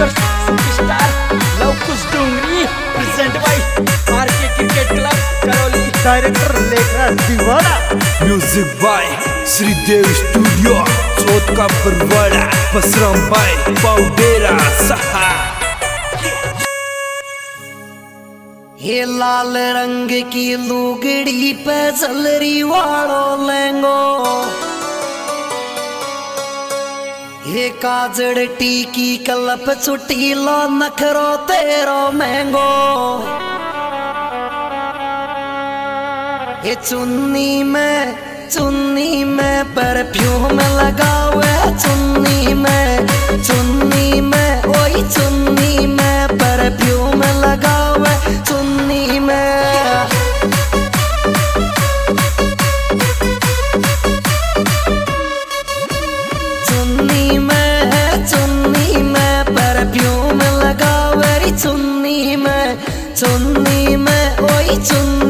Singer superstar Lavkush Dongri present by RK cricket club Karauli director Lekhraj Deewana music by Shridev studio Chauth ka Barwara Basram bye पाउडेरा सहा ये लाल रंग की लुगड़ी पे जलरी वालो लेंगो ये काजड़ टीकी कलप चुटीलो नखरो तेरो महंगो। ये चुन्नी में चुन्नी में परफ्यूम लगावे, चुन्नी में, चुन्नी चुन्नी में ओई चुन्नी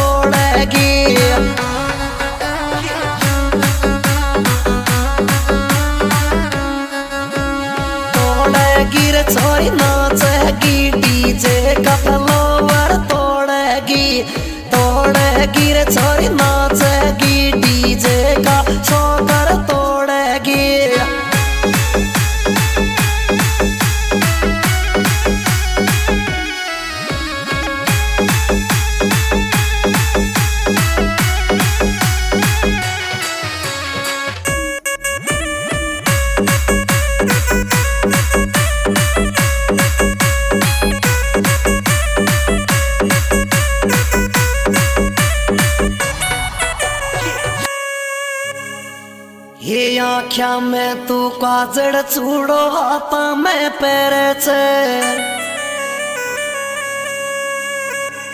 आख्या में तू काजड़ चूड़ो हाथा में पैरे छे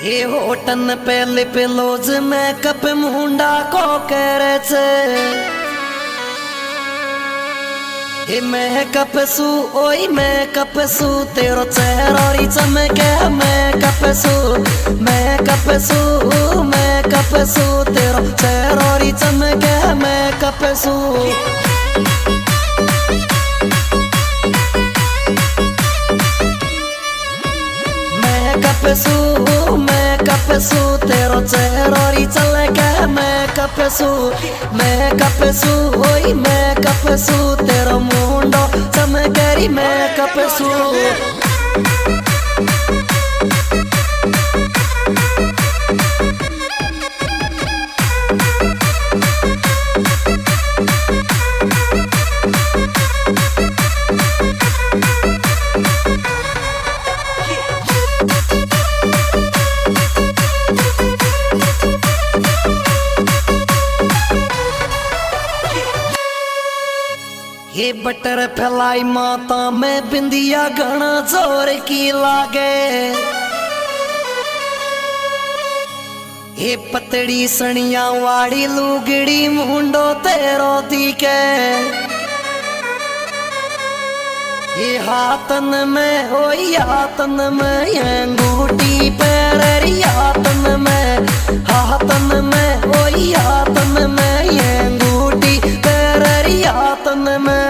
ये होटन पे लिप लोज में कप मुंडा को करे छे ये मैं कपसू ओई मैं कपसू तेरो चेहरोरी चमके मैं कपसू मैं कपसू मैं कपसू तेरो चेहरोरी चमके मैं कपसू मैं कपसू मैं कपसू तेरो चेहरोरी चलके मैं कपसू मैं कपसू ओई मैं कपसू तेरो मुंडो चमकेरी मैं कपसू ये बटर फैलाई माता, में बिंदिया घना ज़ोर की लागे। हे पतड़ी सनिया वाड़ी लुगड़ी मुंडो तेरो दिखे ये हाथन में हो हाथन में अंगूठी पैर हाथन में हाथन में हो हाथन में अंगूठी पैर हाथन में।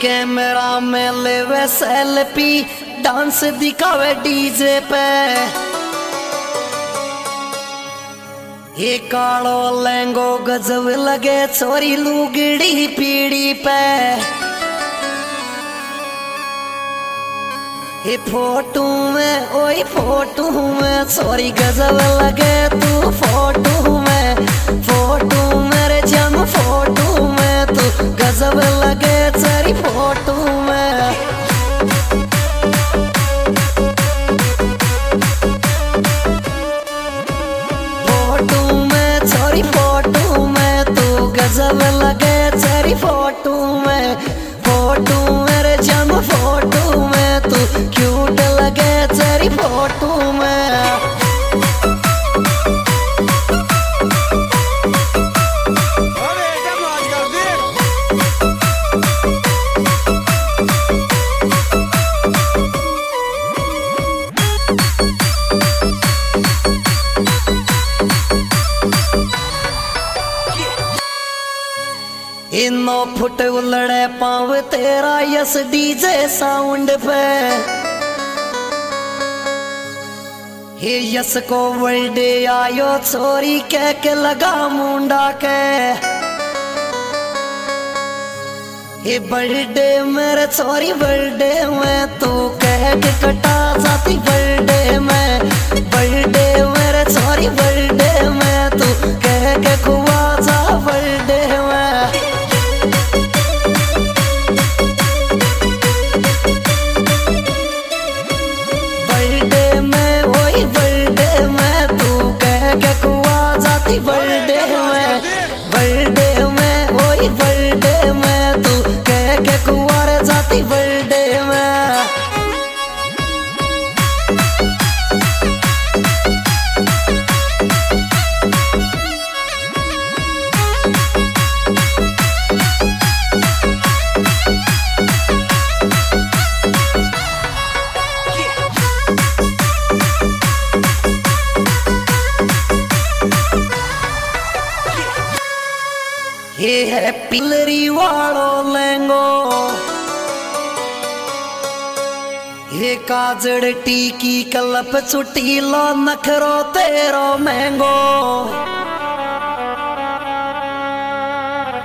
कैमरा में लेवे सेल्फी, डांस दिखावे डीजे पे। ये कालो लहंगो गजब लगे छोरी लुगड़ी पीड़ी पे। ये फ़ोटो में, ओए फ़ोटो में सॉरी गजब लगे तू फ़ोटो। इनो फुट उलड़े पाव तेरा यस डीजे साउंड पे। हे यस को वर्ल्डे आयो छोरी कह के लगा मुंडा के। हे बर्थडे मेरे छोरी बर्थडे में तू कह के कटा जाती बर्थडे में। बर्थडे मेरे छोरी बर्थडे में तू कह के जाती बर्थडे पिलरी वालो लेंगो। ये काजड़ टीकी कलप चुटी लो नखरो तेरो महंगो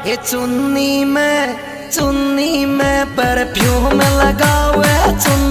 ये चुन्नी में चुन्नी में परफ्यूम लगावे, चुन्नी